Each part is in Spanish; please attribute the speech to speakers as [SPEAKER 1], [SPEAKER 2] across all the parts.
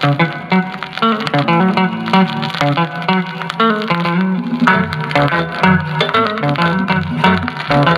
[SPEAKER 1] Thank you.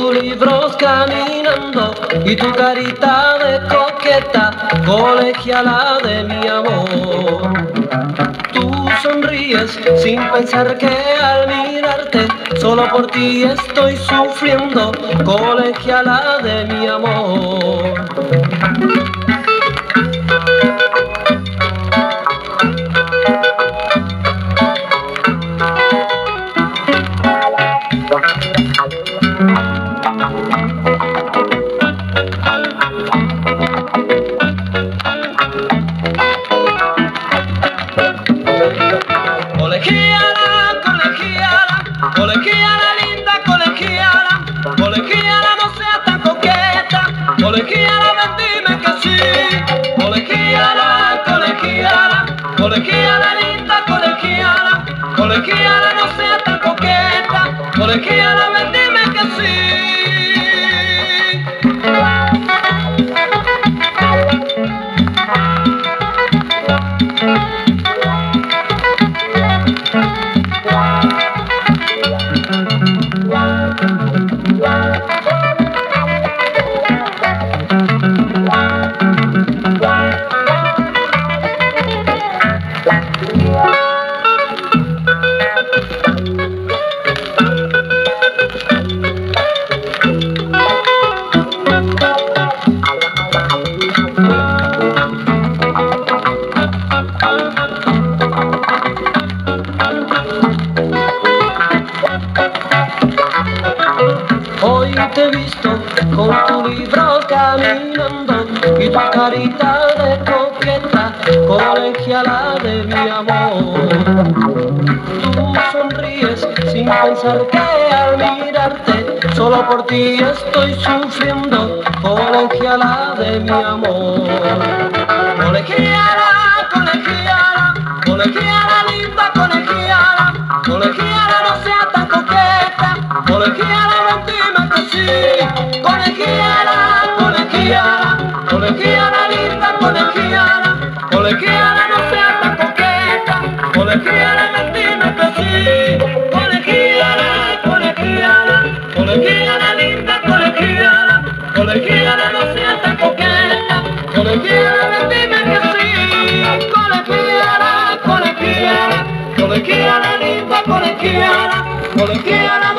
[SPEAKER 1] Tus libros caminando y tu carita de coqueta, colegiala de mi amor. Tú sonríes sin pensar que al mirarte solo por ti estoy sufriendo, colegiala de mi amor. Colegiala, linda, colegiala, colegiala no sea tan coqueta, colegiala ven dime que sí, colegiala, colegiala, colegiala Te he visto con tu libro caminando y tu carita de coqueta, colegiala de mi amor. Tú sonríes sin pensar que al mirarte solo por ti estoy sufriendo, colegiala de mi amor. Colegiala, colegiala, colegiala linda, colegiala, colegiala, colegiala linda, colegiala, colegiala no sea tan coqueta, colegiala ven dime que sí, colegiala, colegiala, colegiala linda, colegiala, colegiala no sea tan coqueta, colegiala ven dime que sí, colegiala, colegiala, colegiala linda, colegiala, colegiala